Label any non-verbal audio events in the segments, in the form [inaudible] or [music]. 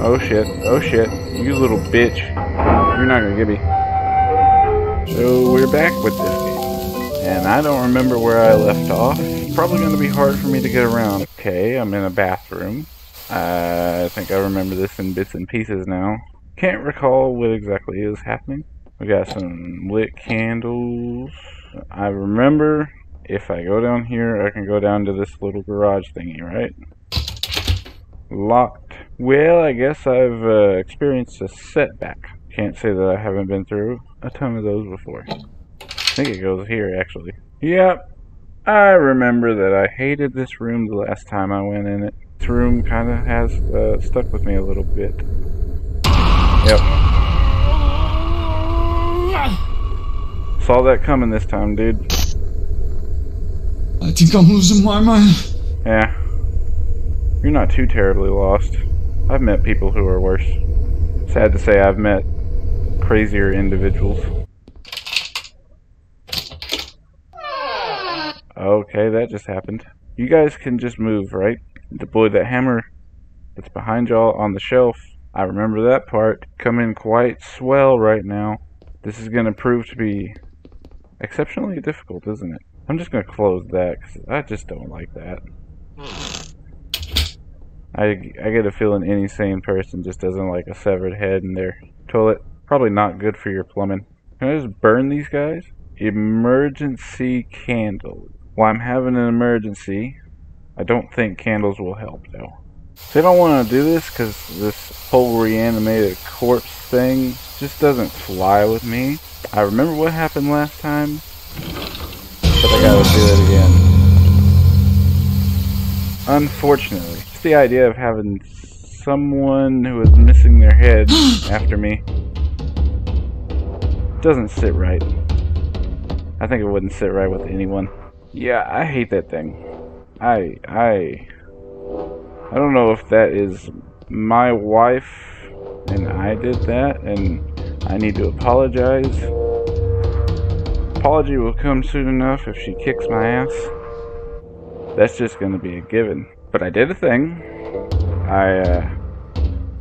Oh shit. Oh shit. You little bitch. You're not gonna get me. So we're back with this game. And I don't remember where I left off. It's probably gonna be hard for me to get around. Okay, I'm in a bathroom. Uh, I think I remember this in bits and pieces now. Can't recall what exactly is happening. We got some lit candles. I remember if I go down here, I can go down to this little garage thingy, right? Locked. Well, I guess I've uh, experienced a setback. Can't say that I haven't been through a ton of those before. I think it goes here, actually. Yep. I remember that I hated this room the last time I went in it. This room kind of has uh, stuck with me a little bit. Yep. Saw that coming this time, dude. I think I'm losing my mind. Yeah. You're not too terribly lost. I've met people who are worse. Sad to say, I've met crazier individuals. Okay, that just happened. You guys can just move, right? Deploy that hammer that's behind y'all on the shelf. I remember that part. Come in quite swell right now. This is going to prove to be exceptionally difficult, isn't it? I'm just going to close that because I just don't like that. Hmm. I, I get a feeling any sane person just doesn't like a severed head in their toilet. Probably not good for your plumbing. Can I just burn these guys? Emergency candles. While I'm having an emergency, I don't think candles will help though. I don't want to do this because this whole reanimated corpse thing just doesn't fly with me. I remember what happened last time, but I gotta do it again. Unfortunately, just the idea of having someone who is missing their head [gasps] after me doesn't sit right. I think it wouldn't sit right with anyone. Yeah, I hate that thing. I I I don't know if that is my wife and I did that and I need to apologize. Apology will come soon enough if she kicks my ass. That's just going to be a given. But I did a thing. I uh,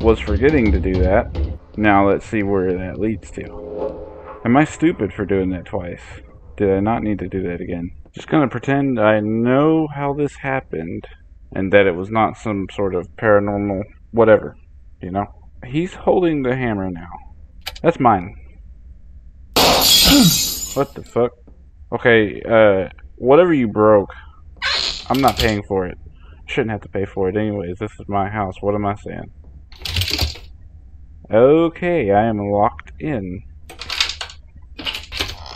was forgetting to do that. Now let's see where that leads to. Am I stupid for doing that twice? Did I not need to do that again? Just gonna pretend I know how this happened and that it was not some sort of paranormal whatever, you know? He's holding the hammer now. That's mine. [clears throat] what the fuck? Okay, uh, whatever you broke, I'm not paying for it. Shouldn't have to pay for it anyways. This is my house. What am I saying? Okay, I am locked in.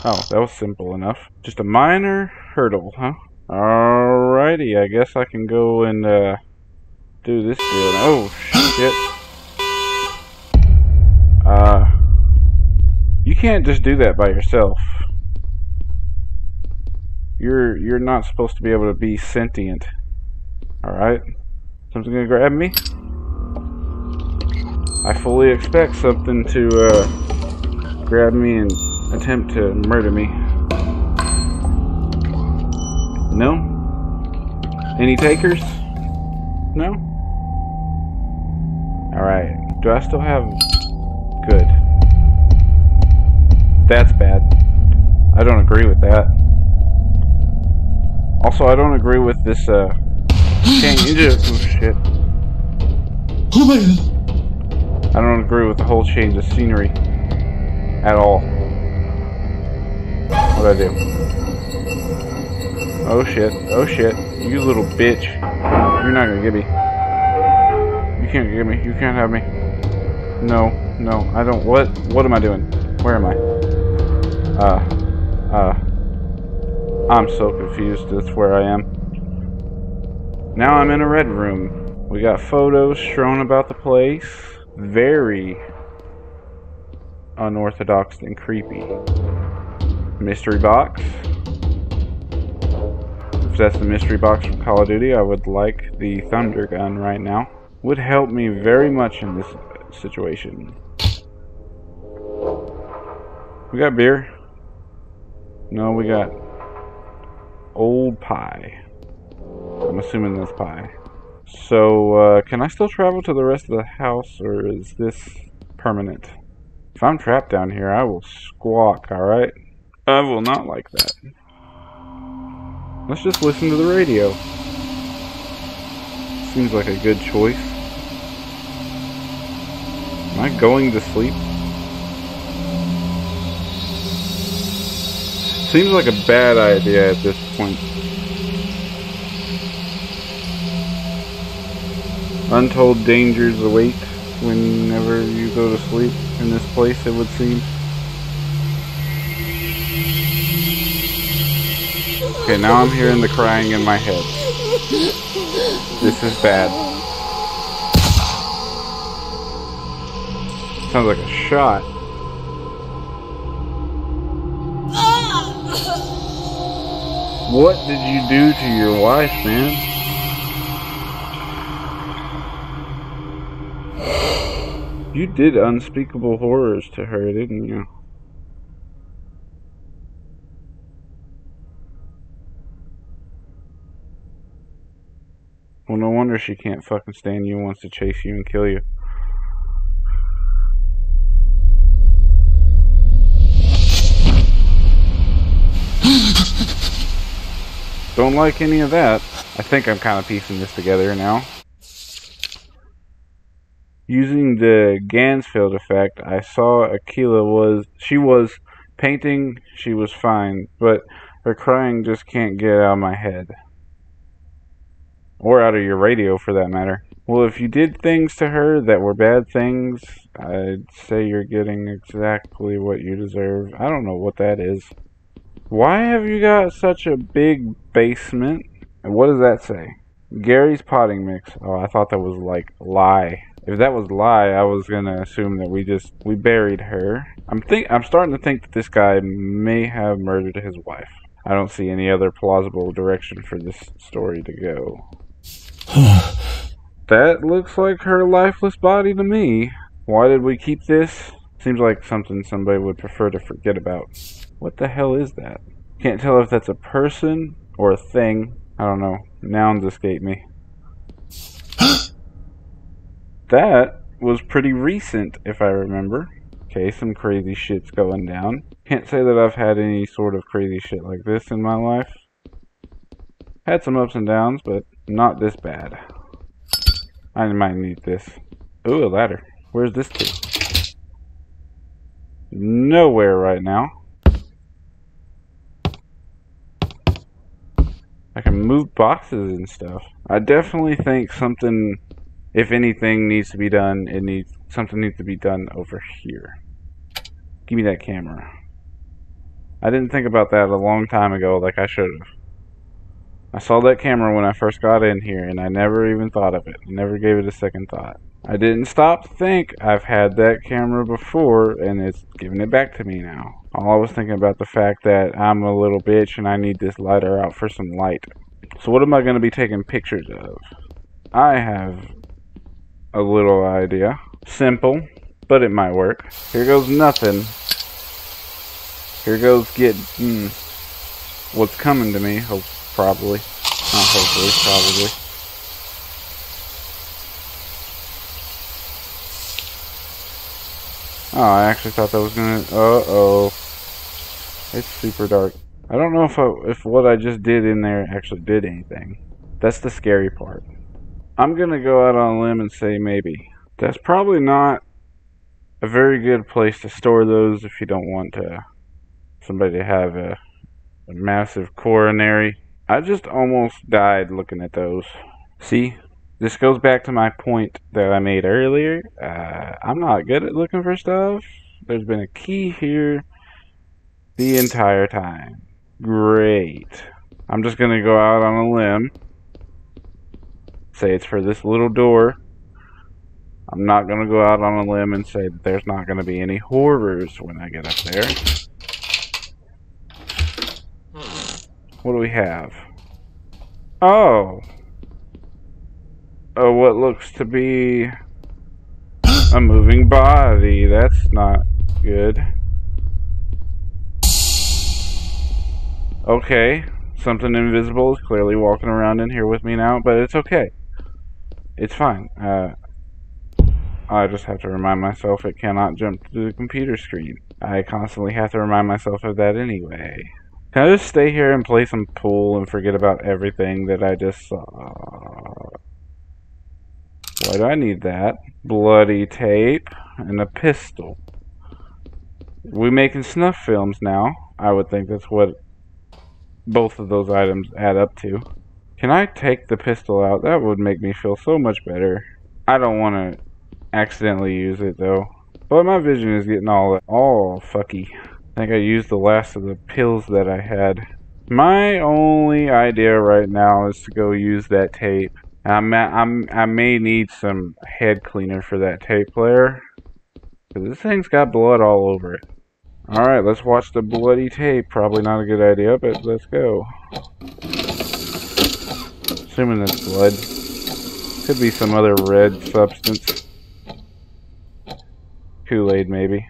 Oh, that was simple enough. Just a minor hurdle, huh? Alrighty, I guess I can go and, uh, do this deal. Oh, shit. Uh, you can't just do that by yourself. You're, you're not supposed to be able to be sentient. Alright? Something gonna grab me? I fully expect something to, uh, grab me and attempt to murder me. No? Any takers? No? Alright. Do I still have... Good. That's bad. I don't agree with that. Also, I don't agree with this, uh... Change... Oh, shit. Oh my god. I don't agree with the whole change of scenery. At all. What'd I do? Oh shit, oh shit. You little bitch. You're not gonna get me. You can't get me. You can't have me. No, no, I don't. What? What am I doing? Where am I? Uh, uh. I'm so confused. That's where I am. Now I'm in a red room. We got photos strewn about the place. Very unorthodox and creepy. Mystery box. If that's the mystery box from Call of Duty, I would like the thunder gun right now. Would help me very much in this situation. We got beer. No, we got old pie. I'm assuming that's pie. So, uh, can I still travel to the rest of the house, or is this permanent? If I'm trapped down here, I will squawk, alright? I will not like that. Let's just listen to the radio. Seems like a good choice. Am I going to sleep? Seems like a bad idea at this point. Untold dangers await whenever you go to sleep in this place, it would seem. Okay, now I'm hearing the crying in my head. This is bad. Sounds like a shot. What did you do to your wife, man? You did unspeakable horrors to her, didn't you? Well, no wonder she can't fucking stand you and wants to chase you and kill you. Don't like any of that. I think I'm kind of piecing this together now. Using the Ganzfeld effect, I saw Akila was she was painting, she was fine, but her crying just can't get out of my head. Or out of your radio for that matter. Well, if you did things to her that were bad things, I'd say you're getting exactly what you deserve. I don't know what that is. Why have you got such a big basement? And what does that say? Gary's potting mix. Oh, I thought that was like lie. If that was a lie, I was gonna assume that we just we buried her. I'm think I'm starting to think that this guy may have murdered his wife. I don't see any other plausible direction for this story to go. [sighs] that looks like her lifeless body to me. Why did we keep this? Seems like something somebody would prefer to forget about. What the hell is that? Can't tell if that's a person or a thing. I don't know. Nouns escape me. That was pretty recent, if I remember. Okay, some crazy shit's going down. Can't say that I've had any sort of crazy shit like this in my life. Had some ups and downs, but not this bad. I might need this. Ooh, a ladder. Where's this to? Nowhere right now. I can move boxes and stuff. I definitely think something, if anything needs to be done, it needs something needs to be done over here. Give me that camera. I didn't think about that a long time ago like I should have. I saw that camera when I first got in here and I never even thought of it. Never gave it a second thought. I didn't stop to think I've had that camera before and it's giving it back to me now. All I was thinking about the fact that I'm a little bitch and I need this lighter out for some light. So what am I going to be taking pictures of? I have a little idea. Simple, but it might work. Here goes nothing. Here goes getting mm, what's coming to me, hope, probably. Not hopefully, probably. Oh, I actually thought that was gonna... Uh-oh. It's super dark. I don't know if I, if what I just did in there actually did anything. That's the scary part. I'm gonna go out on a limb and say maybe. That's probably not a very good place to store those if you don't want to somebody to have a, a massive coronary. I just almost died looking at those. See, this goes back to my point that I made earlier. Uh, I'm not good at looking for stuff. There's been a key here the entire time. Great. I'm just going to go out on a limb. Say it's for this little door. I'm not going to go out on a limb and say that there's not going to be any horrors when I get up there. Hmm. What do we have? Oh, Oh, what looks to be a moving body. That's not good. Okay, something invisible is clearly walking around in here with me now, but it's okay. It's fine. Uh, I just have to remind myself it cannot jump to the computer screen. I constantly have to remind myself of that anyway. Can I just stay here and play some pool and forget about everything that I just saw? Why do I need that? Bloody tape and a pistol. We making snuff films now. I would think that's what both of those items add up to. Can I take the pistol out? That would make me feel so much better. I don't want to accidentally use it though. But my vision is getting all all fucky. I think I used the last of the pills that I had. My only idea right now is to go use that tape. I'm, I'm, I may need some head cleaner for that tape player. Because this thing's got blood all over it. Alright, let's watch the bloody tape. Probably not a good idea, but let's go. Assuming it's blood. Could be some other red substance. Kool-Aid, maybe.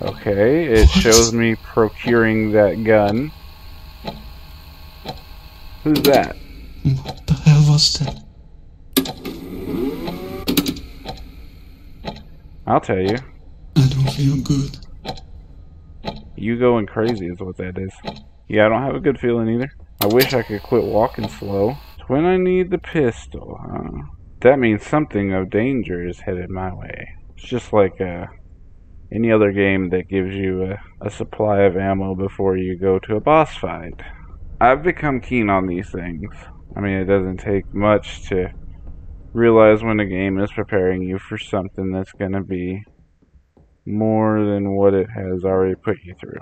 Okay, it shows me procuring that gun. Who's that? What the hell was that? I'll tell you. I don't feel good. You going crazy is what that is. Yeah, I don't have a good feeling either. I wish I could quit walking slow. It's when I need the pistol, huh? That means something of danger is headed my way. It's just like uh, any other game that gives you a, a supply of ammo before you go to a boss fight. I've become keen on these things. I mean, it doesn't take much to realize when a game is preparing you for something that's going to be more than what it has already put you through.